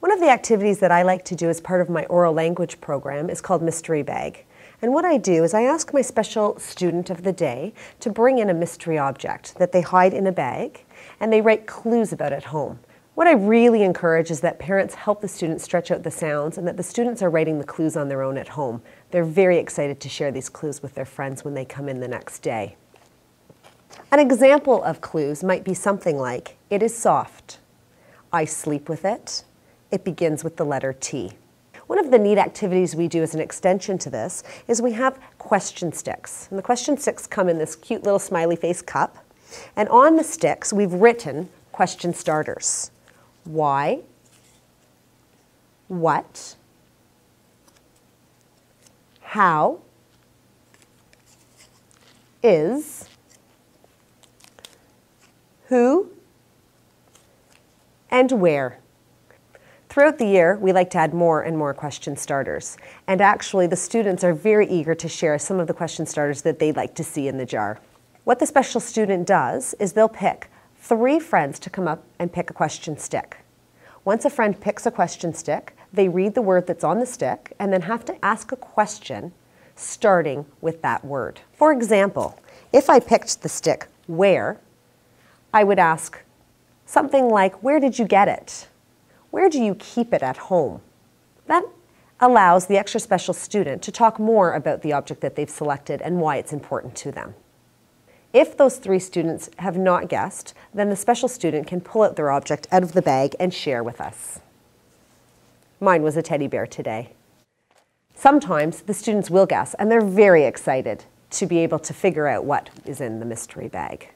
One of the activities that I like to do as part of my oral language program is called Mystery Bag. And what I do is I ask my special student of the day to bring in a mystery object that they hide in a bag and they write clues about at home. What I really encourage is that parents help the students stretch out the sounds and that the students are writing the clues on their own at home. They're very excited to share these clues with their friends when they come in the next day. An example of clues might be something like, it is soft, I sleep with it, it begins with the letter T. One of the neat activities we do as an extension to this is we have question sticks. And the question sticks come in this cute little smiley face cup. And on the sticks, we've written question starters. Why? What? How? Is? Who? And where? Throughout the year, we like to add more and more question starters. And actually, the students are very eager to share some of the question starters that they'd like to see in the jar. What the special student does is they'll pick three friends to come up and pick a question stick. Once a friend picks a question stick, they read the word that's on the stick and then have to ask a question starting with that word. For example, if I picked the stick where, I would ask something like, Where did you get it? Where do you keep it at home? That allows the extra special student to talk more about the object that they've selected and why it's important to them. If those three students have not guessed, then the special student can pull out their object out of the bag and share with us. Mine was a teddy bear today. Sometimes the students will guess and they're very excited to be able to figure out what is in the mystery bag.